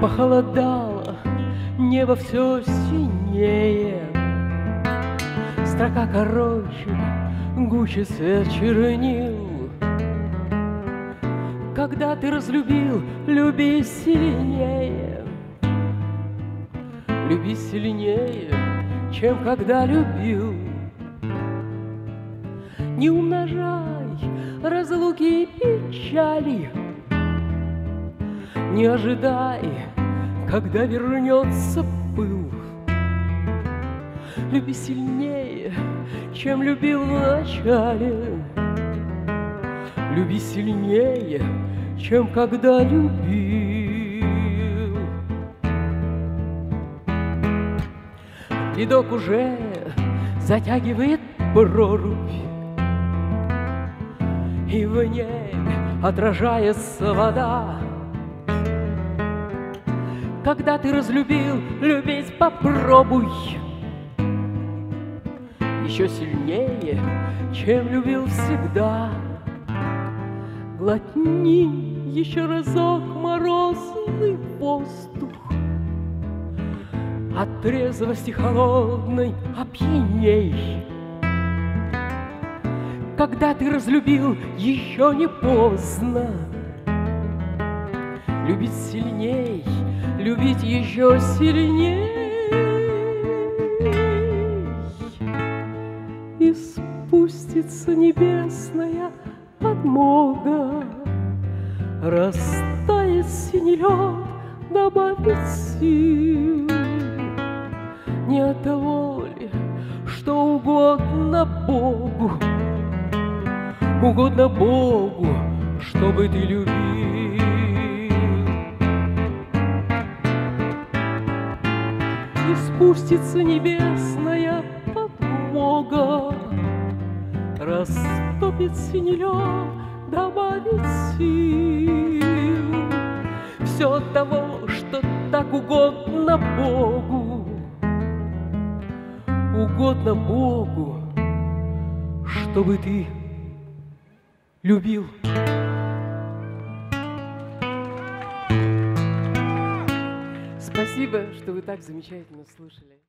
Похолодало, небо все синее, Строка короче, гуще свет чернил. Когда ты разлюбил, люби сильнее, Люби сильнее, чем когда любил. Не умножай разлуки и печали, Не ожидай, когда вернется пыл. Люби сильнее, чем любил в начале, Люби сильнее, чем когда любил. Видок уже затягивает прорубь, И в небе отражается вода. Когда ты разлюбил, любить попробуй Еще сильнее, чем любил всегда. Глотни еще разок морозный воздух, От трезвости холодной опьяней. Когда ты разлюбил, еще не поздно Любить сильней, любить еще сильней. И спустится небесная подмога, Растает синий лед, добавит сил. Не от того ли, что угодно Богу, Угодно Богу, чтобы ты любил. И спустится небесная подмога, Растопит синий лед, добавит сил. Все того, что так угодно Богу, Угодно Богу, чтобы ты любил. Спасибо, что вы так замечательно слушали.